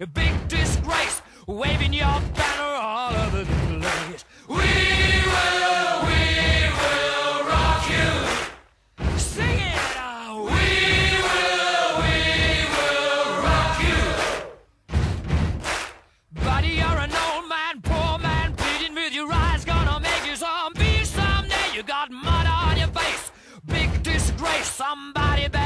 a big disgrace, waving your banner all over the place. We will, we will rock you. Sing it! Oh, we will, we will rock you. Buddy, you're an old man, poor man, pleading with your eyes, gonna make you zombie someday. You got mud on your face, big disgrace, somebody better.